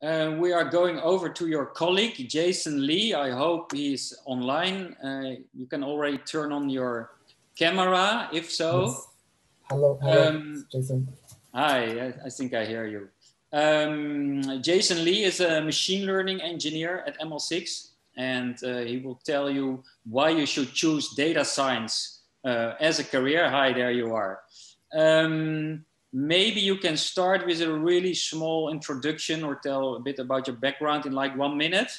Uh, we are going over to your colleague, Jason Li. I hope he's online. Uh, you can already turn on your camera, if so. Yes. Hello, hello um, Jason. Hi, I, I, think I hear you. Um, Jason Li is a machine learning engineer at ML6, and uh, he will tell you why you should choose data science uh, as a career. Hi, there you are. Um, maybe you can start with a really small introduction or tell a bit about your background in like one minute.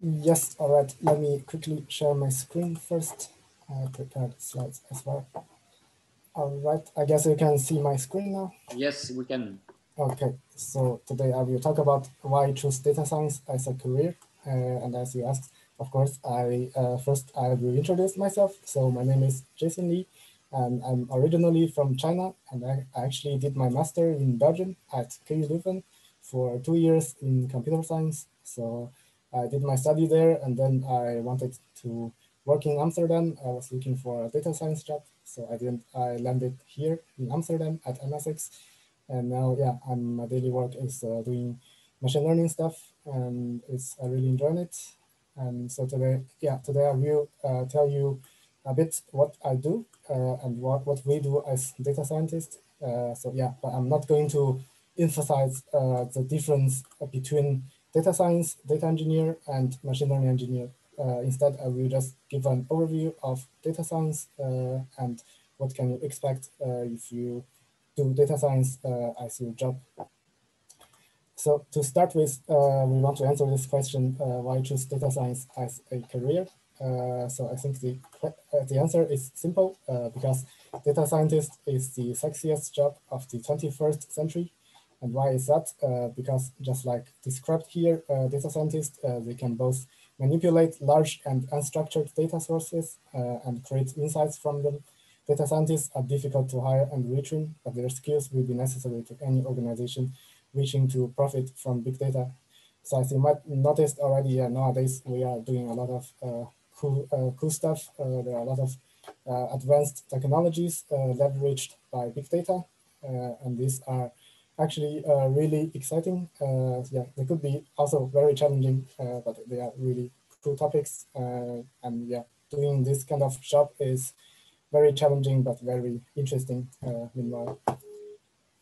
Yes, all right. Let me quickly share my screen first. I prepared slides as well. All right, I guess you can see my screen now. Yes, we can. Okay, so today I will talk about why I choose data science as a career. Uh, and as you asked, of course, I uh, first I will introduce myself. So my name is Jason Li. And I'm originally from China, and I actually did my master in Belgium at KU Leuven for two years in computer science. So I did my study there, and then I wanted to work in Amsterdam. I was looking for a data science job, so I didn't. I landed here in Amsterdam at ML6, and now, yeah, I'm, my daily work is uh, doing machine learning stuff, and it's I really enjoy it. And so today, yeah, today I will uh, tell you a bit what I do uh, and what, what we do as data scientists. Uh, so yeah, but I'm not going to emphasize uh, the difference between data science, data engineer, and machine learning engineer. instead, I will just give an overview of data science and what can you expect if you do data science as your job. So to start with, uh, we want to answer this question, uh, why choose data science as a career? Uh, so I think the, uh, the answer is simple uh, because data scientist is the sexiest job of the 21st century. And why is that? Because just like described here, data scientists, they can both manipulate large and unstructured data sources and create insights from them. Data scientists are difficult to hire and retrain, but their skills will be necessary to any organization wishing to profit from big data. So as you might noticed already, uh, nowadays we are doing a lot of uh, cool, uh, cool stuff. Uh, there are a lot of uh, advanced technologies leveraged by big data, and these are actually really exciting. yeah, they could be also very challenging, but they are really cool topics. and yeah, doing this kind of job is very challenging, but very interesting meanwhile.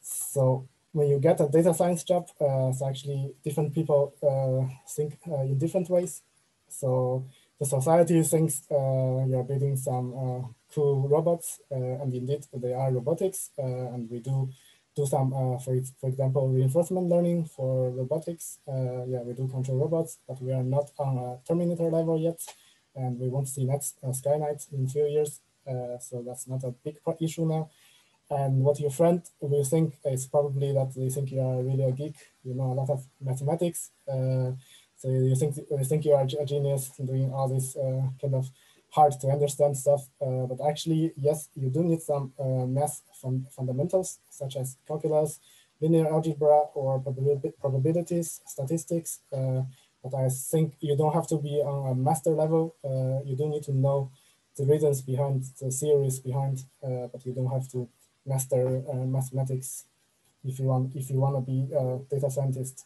So when you get a data science job, uh, it's actually different people uh, think uh, in different ways. So the society thinks uh, you're building some uh, cool robots, uh, and indeed they are robotics, and we do do some, for, for example, reinforcement learning for robotics. yeah, we do control robots, but we are not on a Terminator level yet, and we won't see next Skynet in few years. so that's not a big issue now. And what your friend will think is probably that they think you are really a geek, you know a lot of mathematics, uh, so you think you think you are a genius in doing all this uh, kind of hard to understand stuff, uh, but actually, yes, you do need some uh, math fun fundamentals such as calculus, linear algebra, or probabilities, statistics. Uh, but I think you don't have to be on a master level. Uh, you do need to know the reasons behind the theories behind, uh, but you don't have to master mathematics if you want if you want to be a data scientist.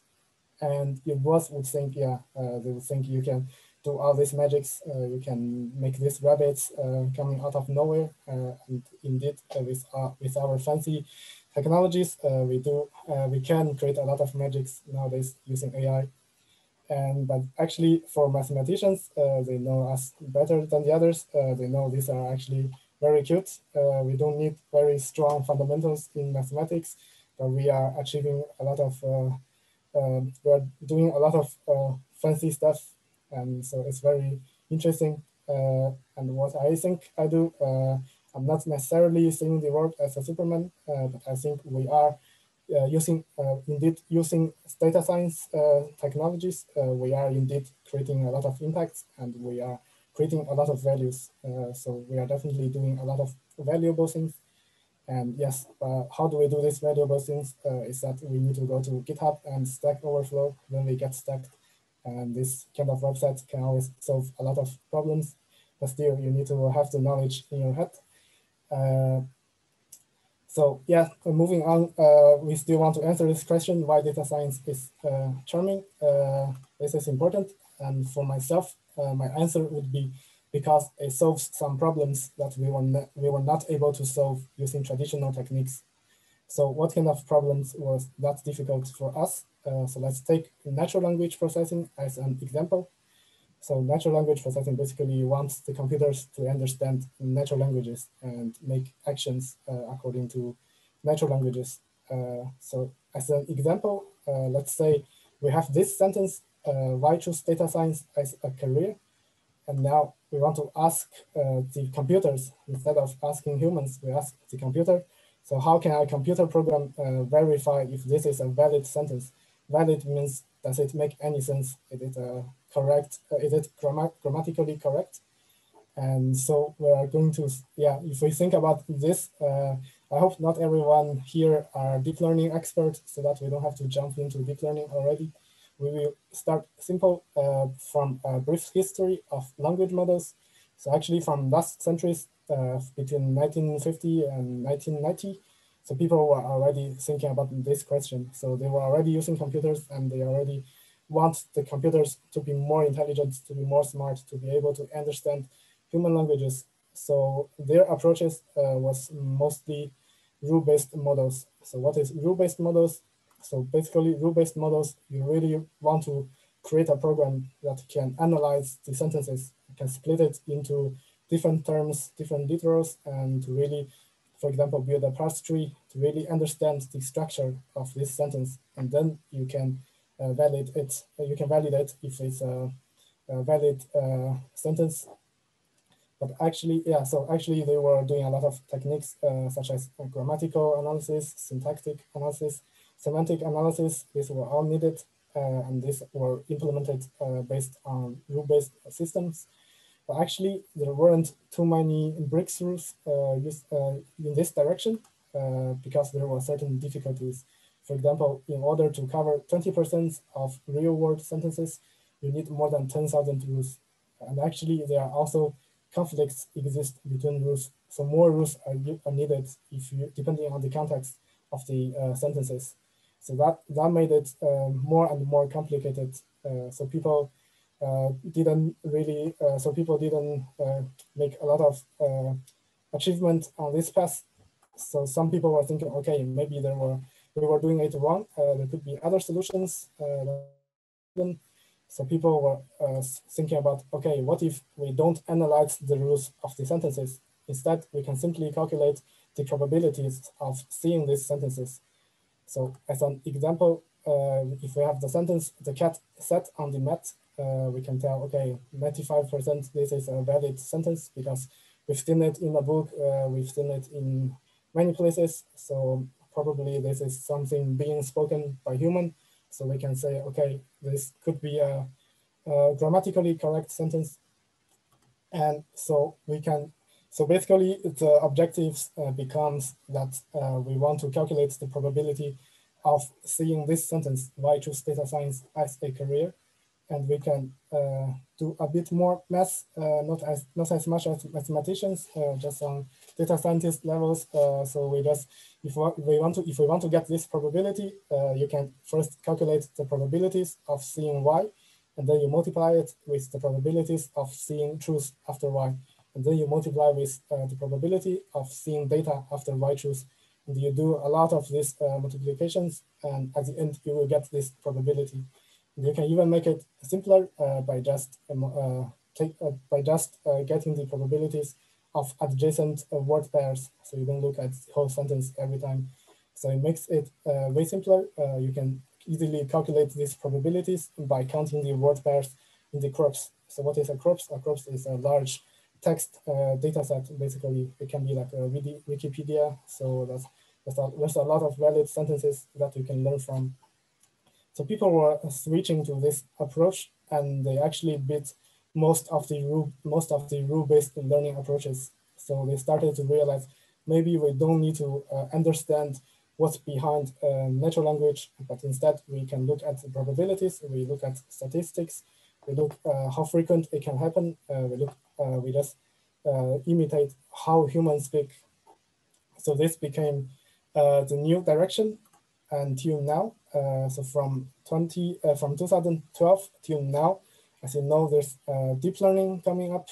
And your boss would think, yeah, uh, they would think you can do all these magics, uh, you can make these rabbits uh, coming out of nowhere. and indeed, with, our, with our fancy technologies, we do we can create a lot of magics nowadays using AI. And but actually, for mathematicians, uh, they know us better than the others. Uh, they know these are actually very cute. Uh, we don't need very strong fundamentals in mathematics, but we are achieving a lot of um, we're doing a lot of uh, fancy stuff, and so it's very interesting. Uh, and what I think I do, uh, I'm not necessarily seeing the world as a Superman, but I think we are uh, using uh, indeed using data science uh, technologies, we are indeed creating a lot of impacts and we are creating a lot of values. so we are definitely doing a lot of valuable things and yes, uh, how do we do these valuable things? Uh, is that we need to go to GitHub and Stack Overflow when we get stuck. And this kind of website can always solve a lot of problems, but still you need to have the knowledge in your head. Uh, So yeah, moving on, uh, we still want to answer this question, why data science is uh, charming. Uh, this is important. And for myself, my answer would be because it solves some problems that we were, we were not able to solve using traditional techniques. So what kind of problems was that difficult for us? Uh, so let's take natural language processing as an example. So natural language processing basically wants the computers to understand natural languages and make actions uh, according to natural languages. Uh, so as an example, uh, let's say we have this sentence, uh, why choose data science as a career? And now we want to ask uh, the computers, instead of asking humans, we ask the computer, so how can a computer program uh, verify if this is a valid sentence? Valid means, does it make any sense? Is it correct? Uh, is it grammatically correct? And so we are going to, yeah, if we think about this, uh, I hope not everyone here are deep learning experts so that we don't have to jump into deep learning already. We will start simple uh, from a brief history of language models. So actually from last centuries, uh, between 1950 and 1990, so people were already thinking about this question. So they were already using computers and they already want the computers to be more intelligent, to be more smart, to be able to understand human languages. So their approaches uh, was mostly rule-based models. So what is rule-based models? So basically rule-based models, you really want to create a program that can analyze the sentences, can split it into different terms, different literals, and to really, for example, build a parse tree to really understand the structure of this sentence. And then you can uh, valid it. Uh, you can validate if it's a, a valid uh, sentence. But actually, yeah, so actually they were doing a lot of techniques such as grammatical analysis, syntactic analysis, semantic analysis. These were all needed uh, and these were implemented uh, based on rule-based systems. But actually, there weren't too many breakthroughs uh, used in this direction because there were certain difficulties for example, in order to cover 20% of real world sentences, you need more than 10,000 rules. And actually there are also conflicts exist between rules. So more rules are, are needed if you, depending on the context of the uh, sentences. So that, that made it uh, more and more complicated. Uh, so people uh, didn't really, uh, so people didn't uh, make a lot of achievement on this path. So some people were thinking, okay, maybe there were we were doing it wrong. Uh, there could be other solutions. Uh, so people were uh, thinking about, okay, what if we don't analyze the rules of the sentences? Instead, we can simply calculate the probabilities of seeing these sentences. So as an example, uh, if we have the sentence, the cat sat on the mat, uh, we can tell, okay, 95% this is a valid sentence because we've seen it in a book, uh, we've seen it in many places. So probably this is something being spoken by human. So we can say, okay, this could be a, a grammatically correct sentence. And so we can, so basically the objectives uh, becomes that uh, we want to calculate the probability of seeing this sentence, why choose data science as a career and we can uh, do a bit more math, uh, not as not as much as mathematicians, uh, just on data scientist levels. Uh, so we just if we want to if we want to get this probability, uh, you can first calculate the probabilities of seeing y, and then you multiply it with the probabilities of seeing truth after y, and then you multiply with uh, the probability of seeing data after y truth. And you do a lot of these multiplications, and at the end you will get this probability. You can even make it simpler uh, by just um, uh, take, uh, by just getting the probabilities of adjacent word pairs. So you don't look at the whole sentence every time. So it makes it way simpler. you can easily calculate these probabilities by counting the word pairs in the corpus. So what is a corpus? A corpus is a large text uh, data set. Basically, it can be like a Wikipedia. So that's, that's a, there's a lot of valid sentences that you can learn from so people were switching to this approach and they actually beat most of the rule, most of the rule-based learning approaches. So they started to realize maybe we don't need to uh, understand what's behind uh, natural language, but instead we can look at the probabilities, we look at statistics, we look uh, how frequent it can happen, uh, we look, uh, we just uh, imitate how humans speak. So this became the new direction until now. so from 20 from 2012 till now, as you know, there's deep learning coming up.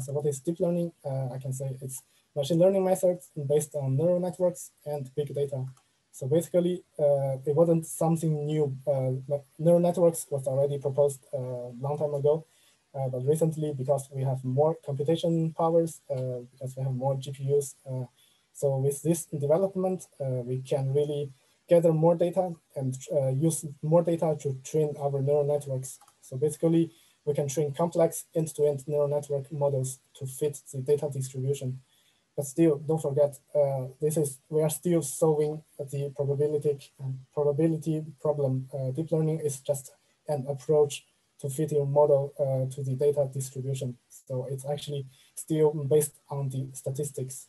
so what is deep learning? I can say it's machine learning methods based on neural networks and big data. So basically, uh, it wasn't something new. Uh, neural networks was already proposed a uh, long time ago, uh, but recently, because we have more computation powers, uh, because we have more GPUs, uh, so with this development, we can really gather more data and use more data to train our neural networks. So basically, we can train complex end-to-end -end neural network models to fit the data distribution. But still, don't forget, uh, this is we are still solving the probability probability problem. Uh, deep learning is just an approach to fit your model uh, to the data distribution. So it's actually still based on the statistics.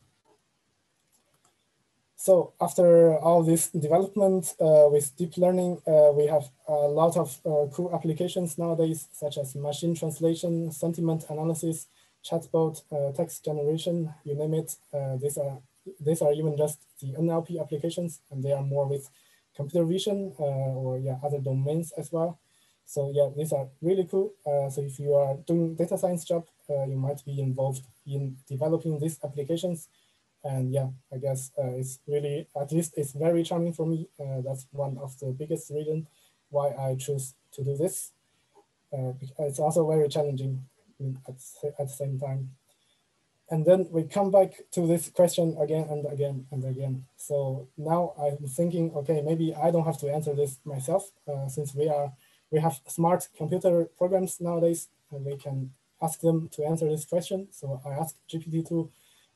So after all this development uh, with deep learning, uh, we have a lot of uh, cool applications nowadays, such as machine translation, sentiment analysis, chatbot, uh, text generation, you name it. Uh, these are these are even just the NLP applications, and they are more with computer vision or yeah other domains as well. So yeah, these are really cool. Uh, so if you are doing data science job, uh, you might be involved in developing these applications. And yeah, I guess uh, it's really, at least it's very charming for me. that's one of the biggest reasons why I choose to do this. Uh, it's also very challenging at, at the same time. And then we come back to this question again and again and again. So now I'm thinking, okay, maybe I don't have to answer this myself uh, since we are we have smart computer programs nowadays and we can ask them to answer this question. So I asked GPT-2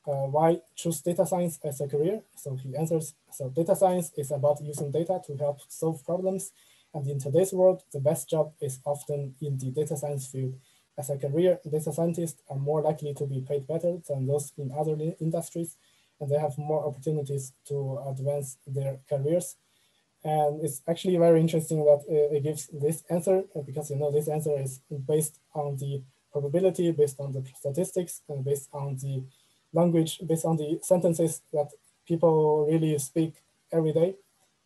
uh, why choose data science as a career. So he answers, so data science is about using data to help solve problems. And in today's world, the best job is often in the data science field. As a career, data scientists are more likely to be paid better than those in other industries, and they have more opportunities to advance their careers. And it's actually very interesting that it gives this answer because you know this answer is based on the probability, based on the statistics, and based on the language, based on the sentences that people really speak every day.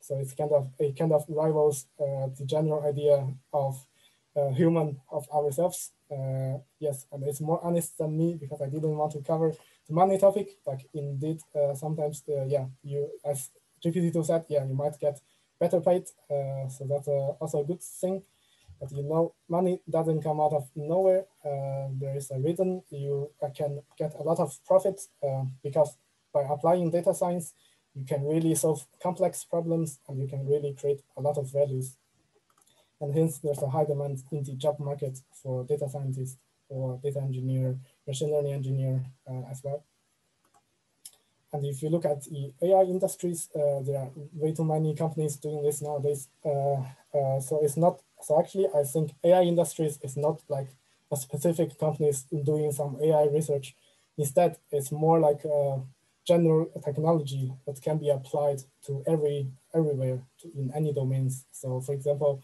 So it's kind of it kind of rivals uh, the general idea of uh, human of ourselves. Uh, yes, and it's more honest than me because I didn't want to cover the money topic. Like indeed, uh, sometimes, yeah, you as GPT-2 said, yeah, you might get better paid. Uh, so that's uh, also a good thing. But you know, money doesn't come out of nowhere. Uh, there is a reason you can get a lot of profit because by applying data science, you can really solve complex problems and you can really create a lot of values and hence there's a high demand in the job market for data scientists or data engineer, machine learning engineer uh, as well. And if you look at the AI industries, uh, there are way too many companies doing this nowadays. Uh, uh so it's not, so actually I think AI industries is not like a specific companies doing some AI research. Instead, it's more like a general technology that can be applied to every everywhere to, in any domains. So for example,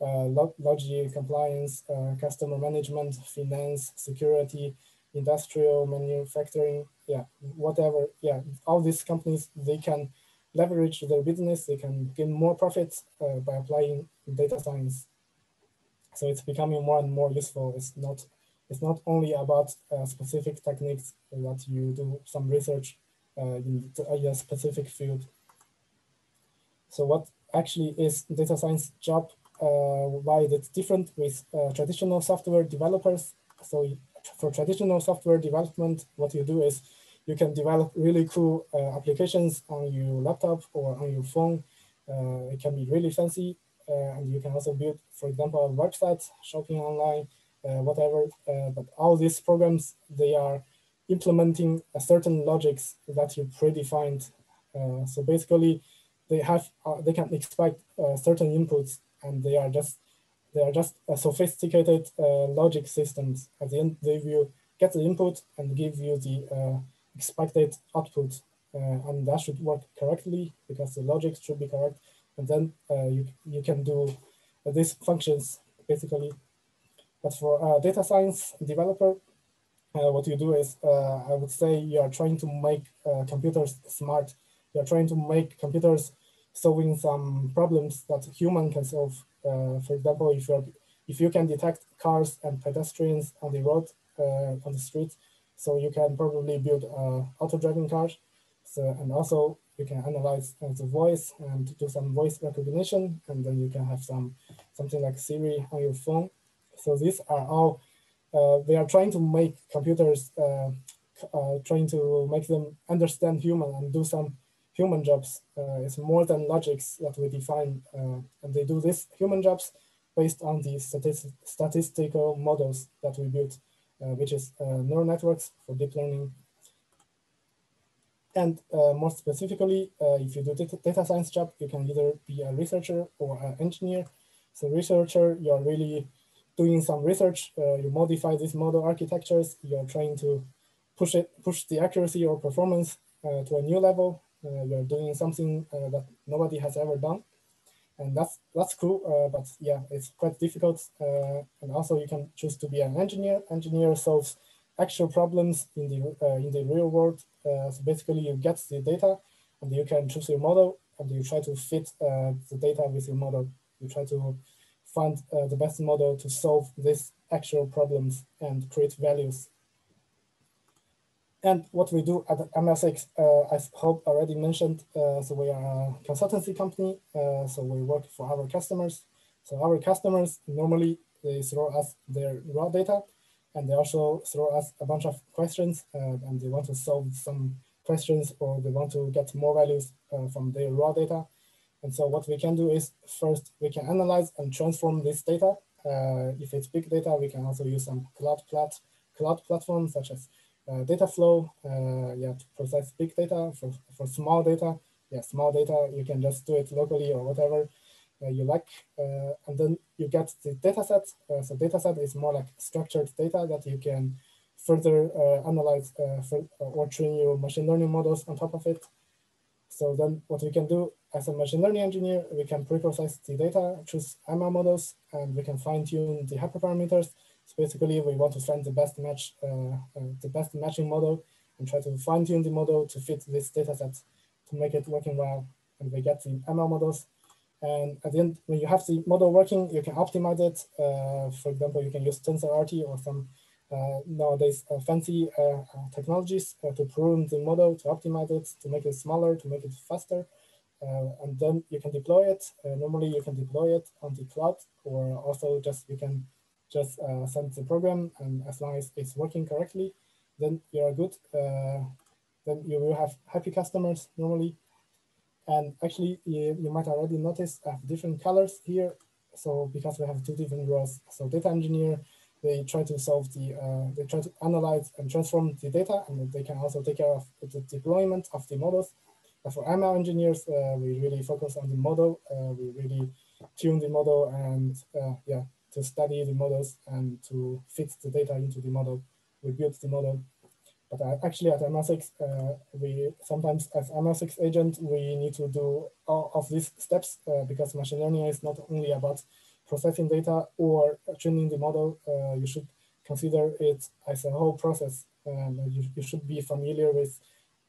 uh, logic, compliance, uh, customer management, finance, security, industrial manufacturing, yeah, whatever. Yeah, all these companies, they can leverage their business, they can gain more profits uh, by applying data science. So it's becoming more and more useful. It's not, it's not only about uh, specific techniques that you do some research uh, in, in a specific field. So what actually is data science job uh, why it's different with uh, traditional software developers. So for traditional software development, what you do is you can develop really cool uh, applications on your laptop or on your phone. it can be really fancy. and you can also build, for example, a website, shopping online, whatever. but all these programs, they are implementing a certain logics that you predefined. Uh, so basically, they have uh, they can expect uh, certain inputs and they are just they are just sophisticated uh, logic systems. At the end, they will get the input and give you the uh, expected output, uh, and that should work correctly because the logic should be correct. And then you you can do these functions basically. But for a data science developer, uh, what you do is, uh, I would say you are trying to make uh, computers smart you're trying to make computers solving some problems that human can solve. Uh, for example, if you if you can detect cars and pedestrians on the road uh, on the street, so you can probably build uh, auto-driving cars. So and also you can analyze the voice and do some voice recognition, and then you can have some something like Siri on your phone. So these are all uh, they are trying to make computers uh, uh, trying to make them understand human and do some human jobs. Uh, it's more than logics that we define, uh, and they do this human jobs based on the statis statistical models that we built, uh, which is neural networks for deep learning. And more specifically, if you do data, data science job, you can either be a researcher or an engineer. So researcher, you're really doing some research, uh, you modify these model architectures, you're trying to push it, push the accuracy or performance uh, to a new level. Uh, you're doing something uh, that nobody has ever done, and that's that's cool. Uh, but yeah, it's quite difficult. Uh, and also, you can choose to be an engineer. Engineer solves actual problems in the in the real world. so basically, you get the data, and you can choose your model, and you try to fit the data with your model. You try to find uh, the best model to solve these actual problems and create values. And what we do at ML6, uh, I hope already mentioned, uh, so we are a consultancy company, uh, so we work for our customers. So our customers, normally they throw us their raw data, and they also throw us a bunch of questions, uh, and they want to solve some questions, or they want to get more values uh, from their raw data. And so what we can do is first we can analyze and transform this data. Uh, if it's big data, we can also use some cloud plat cloud platforms such as uh, Dataflow, uh, yeah, to process big data. For, for small data, yeah, small data, you can just do it locally or whatever uh, you like. And then you get the data set. So data set is more like structured data that you can further analyze for, or train your machine learning models on top of it. So then what we can do as a machine learning engineer, we can pre-process the data, choose ML models, and we can fine tune the hyperparameters. So basically we want to find the best match, uh, uh, the best matching model and try to fine tune the model to fit this data set to make it working well. And we get the ML models. And at the end, when you have the model working, you can optimize it. Uh, for example, you can use TensorRT or some uh, nowadays uh, fancy uh, technologies to prune the model, to optimize it, to make it smaller, to make it faster. and then you can deploy it. normally you can deploy it on the cloud or also just you can just send the program and as long as it's working correctly, then you are good. then you will have happy customers normally. And actually, you, you might already notice I have different colors here. So because we have two different roles, so data engineer they try to solve the, uh, they try to analyze and transform the data, and they can also take care of the deployment of the models. But for ML engineers, uh, we really focus on the model. Uh, we really tune the model and uh, yeah, to study the models and to fit the data into the model. We build the model. But uh, actually at ML6, uh, we sometimes as ML6 agent, we need to do all of these steps because machine learning is not only about processing data or training the model, uh, you should consider it as a whole process. And you, you should be familiar with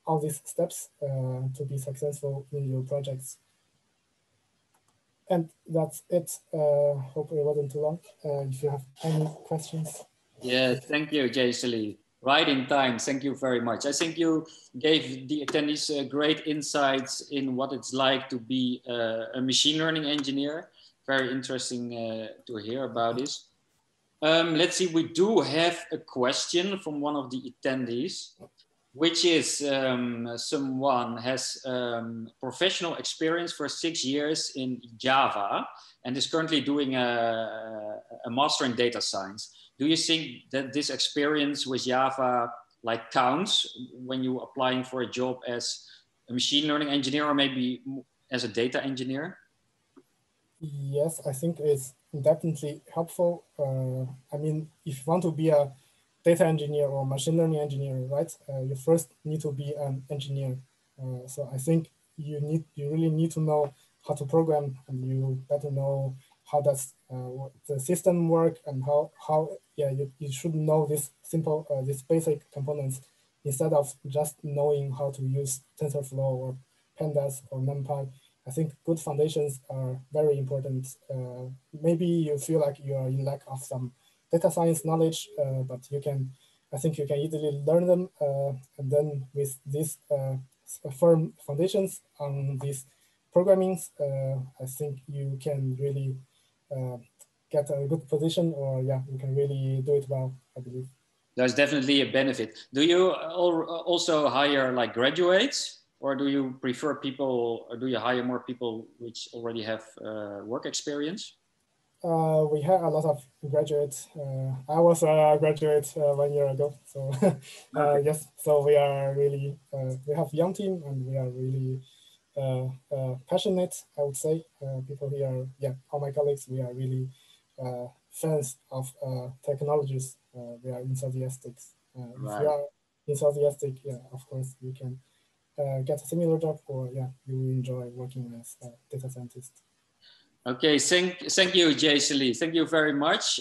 all these steps uh, to be successful in your projects. And that's it. Uh, hope it wasn't too long. Uh, if you have any questions. Yeah, thank you, Jason Li. Right in time. Thank you very much. I think you gave the attendees uh, great insights in what it's like to be uh, a machine learning engineer very interesting uh, to hear about this. Um, let's see, we do have a question from one of the attendees, which is um, someone has um, professional experience for six years in Java and is currently doing a, a master in data science. Do you think that this experience with Java like counts when you're applying for a job as a machine learning engineer or maybe as a data engineer? Yes, I think it's definitely helpful. Uh, I mean, if you want to be a data engineer or machine learning engineer, right, uh, you first need to be an engineer. Uh, so I think you need you really need to know how to program, and you better know how does uh, the system work and how how yeah you, you should know this simple these basic components instead of just knowing how to use TensorFlow or pandas or numpy. I think good foundations are very important. Uh, maybe you feel like you are in lack of some data science knowledge uh, but you can i think you can easily learn them uh, and then with these uh, firm foundations on these programmings i think you can really get a good position or yeah, you can really do it well, I believe. There's definitely a benefit. Do you also hire like graduates or do you prefer people or do you hire more people which already have uh, work experience? Uh, we have a lot of graduates. Uh, I was a graduate uh, one year ago, so uh, okay. yes. So we are really uh, we have young team and we are really passionate. I would say people here, yeah, all my colleagues, we are really uh, fans of uh, technologies. Uh, they are enthusiastic. Right. If you are enthusiastic, yeah, of course you can get a similar job, or yeah, you enjoy working as a data scientist. Okay, thank, thank you, Jason Li. Thank you very much.